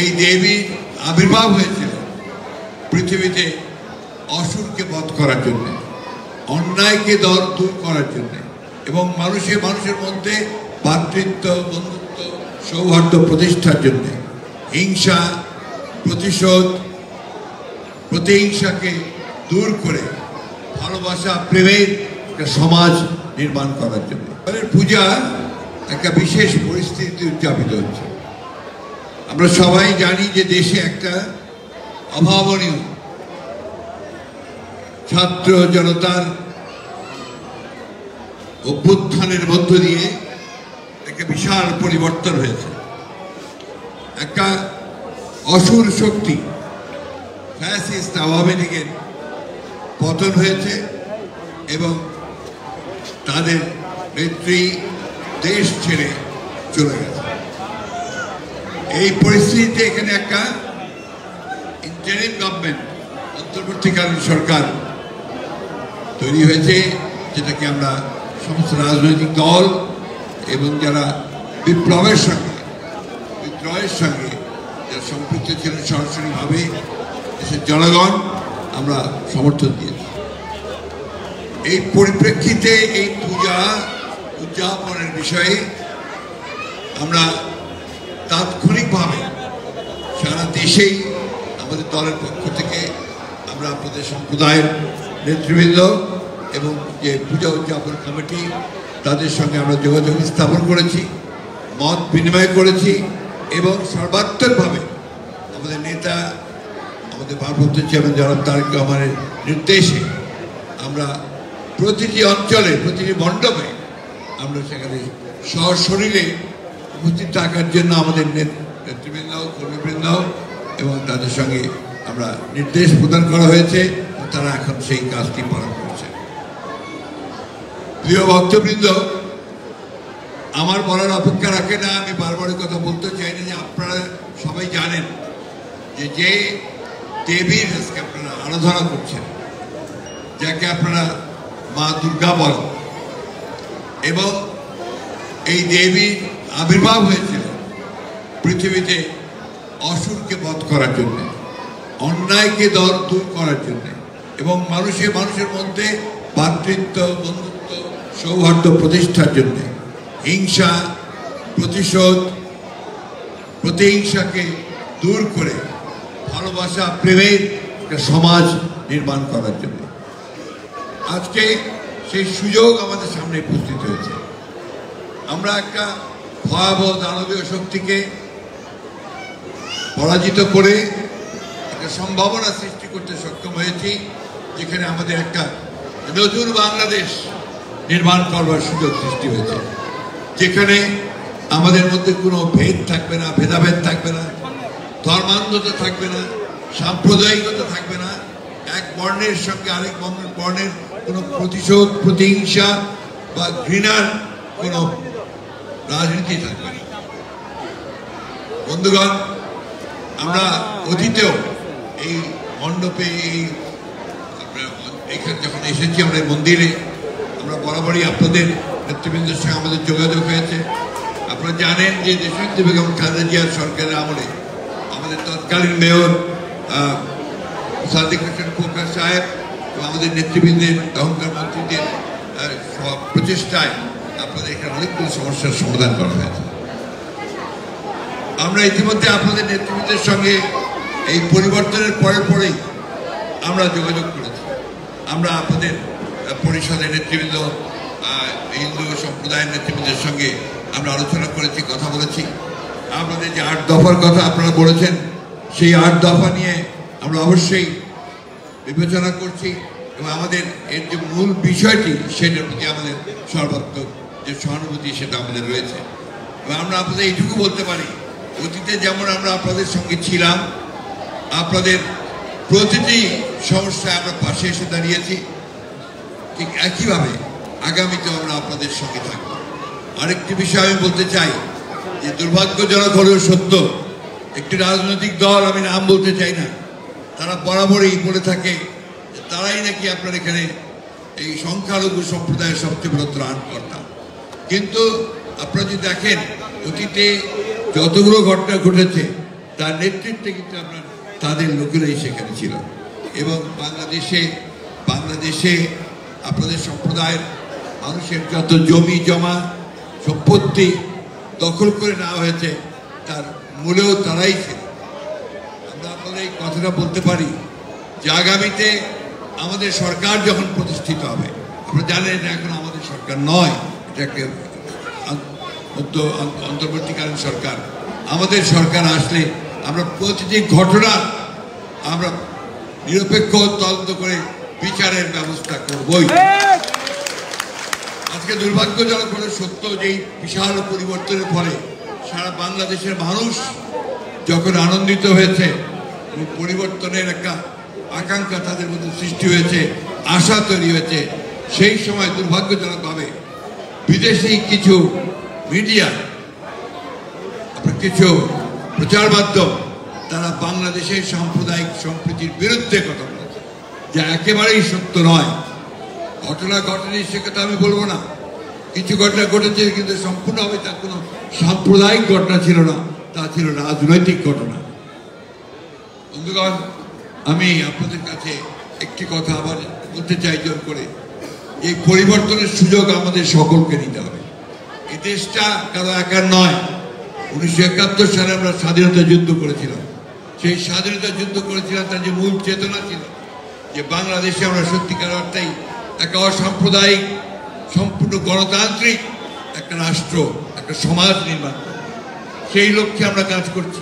এই দেবীর আবির্ভাব হয়েছিল পৃথিবীতে অসুরকে বধ করার জন্য, অন্যায়কে দর দূর করার জন্য এবং মানুষে মানুষের মধ্যে ভাতৃত্ব, বন্ধুত্ব, সৌহার্দ্য প্রতিষ্ঠার জন্য হিংসা, প্রতিশোধ, প্রতিহিংসাকে দূর করে ভালোবাসা, প্রেমের একটা সমাজ নির্মাণ করার জন্য। পূজা একটা বিশেষ পরিস্থিতি উদযাপিত হচ্ছে। আমরা সবাই জানি যে দেশে একটা অভাবনীয় ছাত্র জনতার অভ্যুত্থানের মধ্য দিয়ে একটা বিশাল পরিবর্তন হয়েছে। একটা অসুর শক্তি ফ্যাসিস্ট আওয়ামী লীগের পতন হয়েছে এবং তাদের নেত্রী দেশ ছেড়ে চলে গেছে। এই পরিস্থিতিতে এখানে একটা ইন্টারিম গভর্নমেন্ট অন্তর্বর্তীকালীন সরকার তৈরি হয়েছে, যেটাকে আমরা সমস্ত রাজনৈতিক দল এবং যারা বিপ্লবের সঙ্গে, বিদ্রোহের সঙ্গে, যারা সম্পৃক্ত ছিলেন সরাসরিভাবে, দেশের জনগণ, আমরা সমর্থন দিয়েছি। এই পরিপ্রেক্ষিতে এই পূজা উদযাপনের বিষয়ে আমরা তাৎক্ষণিকভাবে সারা আমাদের দলের পক্ষ থেকে আমরা আপনাদের সম্প্রদায়ের নেতৃবৃন্দ এবং যে পূজা উদযাপন কমিটি, তাদের সঙ্গে আমরা যোগাযোগ স্থাপন করেছি, মত বিনিময় করেছি এবং সর্বাত্মকভাবে আমাদের নেতা, আমাদের ভারপ্রাপ্ত চেয়ারম্যান জনাব তারেক রহমানের নির্দেশে আমরা প্রতিটি অঞ্চলে, প্রতিটি মণ্ডপে আমরা সেখানে সশরীরে উপস্থিত থাকার জন্য আমাদের নেত- নেতৃবৃন্দ, কর্মীবৃন্দ এবং তাদের সঙ্গে আমরা নির্দেশ প্রদান করা হয়েছে তারা এখন সেই কাজটি পালন করছে। প্রিয় ভক্তবৃন্দ, আমার বলার অপেক্ষা রাখে না, আমি বারবার কথা বলতে চাই না যে আপনারা সবাই জানেন যে যে দেবীর আজকে আপনারা আরাধনা করছেন, যাকে আপনারা মা দুর্গা বলেন, এবং এই দেবীর আবির্ভাব হয়েছিল পৃথিবীতে অসুরকে বধ করার জন্য, অন্যায়কে দর দূর করার জন্য এবং মানুষে মানুষের মধ্যে ভাতৃত্ব, বন্ধুত্ব, সৌহার্দ্য প্রতিষ্ঠার জন্য হিংসা, প্রতিশোধ, প্রতিহিংসাকে দূর করে ভালোবাসা, প্রেমের একটা সমাজ নির্মাণ করার জন্য। আজকে সেই সুযোগ আমাদের সামনে উপস্থিত হয়েছে। আমরা একটা ভয়াবহ দানবীয় শক্তিকে পরাজিত করে একটা সম্ভাবনা সৃষ্টি করতে সক্ষম হয়েছি, যেখানে আমাদের একটা নতুন বাংলাদেশ নির্মাণ করবার সুযোগ সৃষ্টি হয়েছে, যেখানে আমাদের মধ্যে কোনো ভেদ থাকবে না, ভেদাভেদ থাকবে না, ধর্মান্ধতা থাকবে না, সাম্প্রদায়িকতা থাকবে না, এক বর্ণের সঙ্গে আরেক বর্ণের কোনো প্রতিশোধ, প্রতিহিংসা বা ঘৃণার কোনো রাজনীতি থাকবে না। বন্ধুগণ আমরা অতীতেও এই মণ্ডপে, এই এখানে যখন এসেছি, আমরা মন্দিরে, আমরা বরাবরই আপনাদের নেতৃবৃন্দের সঙ্গে আমাদের যোগাযোগ হয়েছে। আপনারা জানেন যে দেশনেত্রী বেগম খালেদা জিয়ার সরকারের আমলে আমাদের তৎকালীন মেয়র সাদিক হোসেন খোকা সাহেব এবং আমাদের নেতৃবৃন্দের অহংকার মন্ত্রীদের প্রচেষ্টায় আপনাদের এখানে অনেকগুলো সমস্যার সমাধান করা হয়েছে। আমরা ইতিমধ্যে আপনাদের নেতৃত্বের সঙ্গে এই পরিবর্তনের পরে পরেই আমরা যোগাযোগ করেছি। আমরা আপনাদের পরিষদের নেতৃবৃন্দ হিন্দু সম্প্রদায়ের নেতৃবৃন্দের সঙ্গে আমরা আলোচনা করেছি, কথা বলেছি। আপনাদের যে আট দফার কথা আপনারা বলেছেন, সেই আট দফা নিয়ে আমরা অবশ্যই বিবেচনা করছি এবং আমাদের এর যে মূল বিষয়টি, সেটার প্রতি আমাদের সর্বাত্মক যে সহানুভূতি, সেটা আমাদের রয়েছে। এবং আমরা আপনাদের এইটুকু বলতে পারি অতীতে যেমন আমরা আপনাদের সঙ্গে ছিলাম, আপনাদের প্রতিটি সমস্যায় আমরা পাশে এসে দাঁড়িয়েছি, ঠিক একইভাবে আগামীতেও আমরা আপনাদের সঙ্গে থাকব। আরেকটি বিষয় আমি বলতে চাই, যে দুর্ভাগ্যজনক হলেও সত্য, একটি রাজনৈতিক দল, আমি নাম বলতে চাই না, তারা বরাবরই বলে থাকে তারাই নাকি আপনার এখানে এই সংখ্যালঘু সম্প্রদায়ের সবচেয়ে বড় ত্রাণকর্তা কিন্তু আপনারা যদি দেখেন, অতীতে যতগুলো ঘটনা ঘটেছে, তার নেতৃত্বে কিন্তু আপনার তাদের লোকেরাই সেখানে ছিল এবং বাংলাদেশে বাংলাদেশে আপনাদের সম্প্রদায়ের মানুষের যত জমি, জমা, সম্পত্তি দখল করে নেওয়া হয়েছে, তার মূলেও তারাই ছিল। আমরা আপনাদের এই কথাটা বলতে পারি যে আগামীতে আমাদের সরকার যখন প্রতিষ্ঠিত হবে, আপনারা জানেন এখন আমাদের সরকার নয়, এটা একটা অন্তর্বর্তীকালীন সরকার। আমাদের সরকার আসলে আমরা প্রতিটি ঘটনা আমরা নিরপেক্ষ তদন্ত করে বিচারের ব্যবস্থা করবই। আজকে দুর্ভাগ্যজনক হলে সত্য যে বিশাল পরিবর্তনের ফলে সারা বাংলাদেশের মানুষ যখন আনন্দিত হয়েছে পরিবর্তনের একটা আকাঙ্ক্ষা তাদের মধ্যে সৃষ্টি হয়েছে, আশা তৈরি হয়েছে, সেই সময় দুর্ভাগ্যজনকভাবে বিদেশি কিছু মিডিয়া কিছু প্রচার মাধ্যম তারা বাংলাদেশের সাম্প্রদায়িক সম্প্রীতির বিরুদ্ধে কথা বলেছে। যা একেবারেই সত্য নয়। ঘটনা ঘটেনি সে কথা আমি বলব না। কিছু ঘটনা ঘটেছে কিন্তু সম্পূর্ণভাবে তার কোনো সাম্প্রদায়িক ঘটনা ছিল না, তা ছিল রাজনৈতিক ঘটনা। বন্ধুগণ, আমি আপনাদের কাছে একটি কথা আবার বলতে চাই জোর করে। এই পরিবর্তনের সুযোগ আমাদের সকলকে নিতে হবে। দেশটা কারও একার নয়। উনিশশো একাত্তর সালে আমরা স্বাধীনতা যুদ্ধ করেছিলাম। সেই স্বাধীনতা যুদ্ধ করেছিলাম, তার যে মূল চেতনা ছিল, যে বাংলাদেশে আমরা সত্যিকার অর্থেই একটা অসাম্প্রদায়িক, সম্পূর্ণ গণতান্ত্রিক একটা রাষ্ট্র, একটা সমাজ নির্মাণ সেই লক্ষ্যে আমরা কাজ করছি।